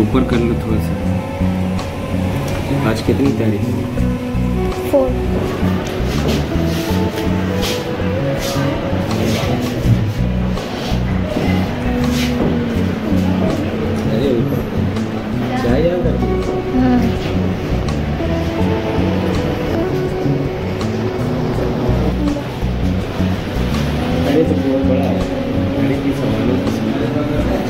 ऊपर कर लो थोड़ा सा। आज कितनी तारीख है? फोर। अरे याद हाँ। Thank you.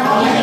क्या